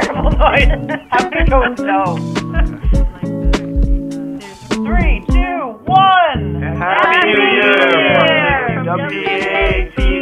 terrible noise. I'm gonna go with no. Three, two, one. Happy, Happy New Year! W A T.